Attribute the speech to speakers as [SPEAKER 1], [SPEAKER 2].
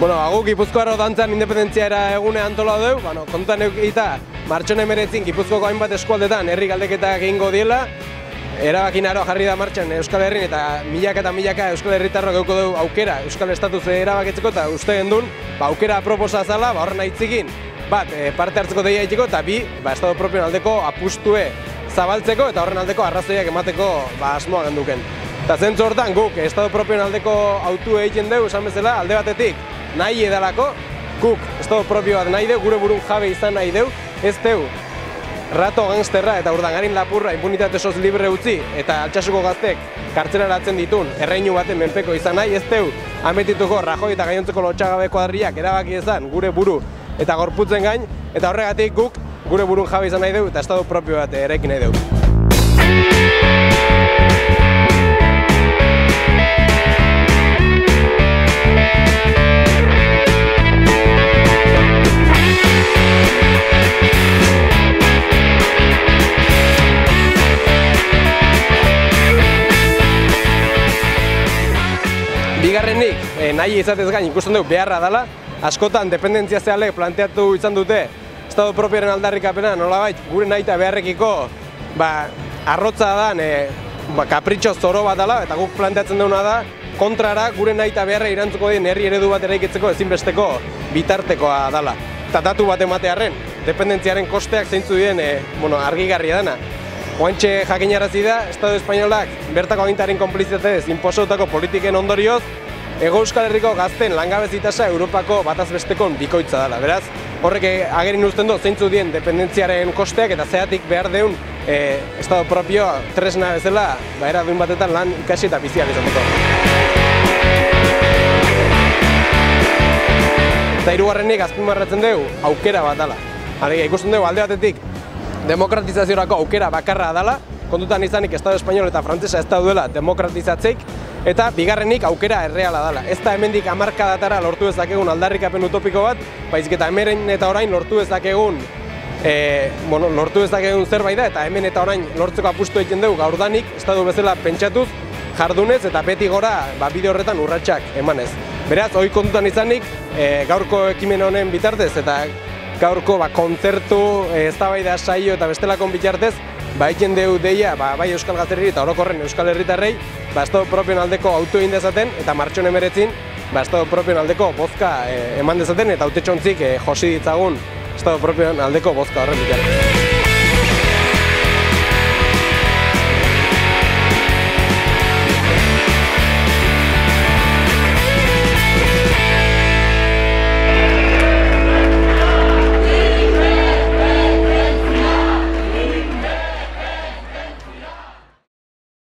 [SPEAKER 1] guk Gipuzkoaro dantzan independentziara egune antola dugu, bueno, kontutan egita martxon emeretzin Gipuzkoako hainbat eskualdetan herri galdeketak egingo diela, erabakin aro jarri da martxan Euskal Herrin eta milaka eta milaka Euskal Herritarrok geuko dugu aukera Euskal Estatuz erabakitzeko eta uste gendun, ba, aukera proposa zala, ba, horren aitzikin, bat, e, parte hartzeko deia itxiko eta bi, ba, Estado propio aldeko apustue zabaltzeko eta horren aldeko arrazoiak emateko ba, asmoa genduken. Eta zentzu hortan guk Estado propio aldeko autu egiten dugu, esan bezala, alde batetik nahi edalako, guk Estado propio bat nahi dugu, gure burun jabe izan nahi dugu, ez dugu rato gangsterra eta urdangarin lapurra impunitate soz libre utzi eta altxasuko gaztek kartzelaratzen ditun erreinu baten menpeko izan nahi ez teu ametituko rajoi eta gainontzeko lotxagabe kuadriak erabaki ezan gure buru eta gorputzen gain eta horregatik guk gure burun jabe izan nahi dugu eta estado propio bat eraikin nahi dugu. Eh, nahi izatez gain ikusten dugu beharra dela, askotan dependentzia zehalek planteatu izan dute Estado propioaren aldarrikapena nolabait gure nahi eta beharrekiko ba, arrotza da, e, ba, kapritxo zoro bat dela, eta guk planteatzen duguna da, kontrara gure nahi eta beharra irantzuko den herri eredu bat eraikitzeko ezinbesteko bitartekoa dela. Eta datu bat ematearen, dependentziaren kosteak zeintzu dien e, bueno, argigarria dena. Oantxe jakinarazi da, Estado Espainolak bertako agintaren konplizitatez inposautako politiken ondorioz, Ego Euskal Herriko gazten langabezitasa Europako batazbestekon bikoitza dela. Beraz, horrek agerin uzten du zeintzu dien dependentziaren kosteak eta zeatik behar deun e, Estado propio tresna bezala ba, era batetan lan ikasi eta biziak izateko. Eta hirugarrenik azpimarratzen dugu aukera bat dela. Alegia, ikusten dugu alde batetik demokratizaziorako aukera bakarra dela, kontutan izanik Estado Espainol eta Frantzesa ez da duela demokratizatzeik, eta bigarrenik aukera erreala dela. Ez da hemendik hamarkadatara lortu ezakegun aldarrikapen utopiko bat, baizik eta hemen eta orain lortu ezakegun e, bueno, lortu ezakegun zerbait da, eta hemen eta orain lortzeko apustu egiten dugu gaurdanik, estadu bezala pentsatuz, jardunez eta beti gora ba, bide horretan urratsak emanez. Beraz, hori kontutan izanik, e, gaurko ekimen honen bitartez eta gaurko ba, kontzertu, e, eztabaida saio eta bestelakon bitartez, ba, egin deu deia, ba, bai Euskal Gazterri eta orokorren Euskal Herritarrei, ba, estado propion aldeko auto egin dezaten, eta martxon emeretzin, ba, estado propion aldeko bozka e, eman dezaten, eta haute txontzik e, josi ditzagun estado propion aldeko bozka horren bitartez.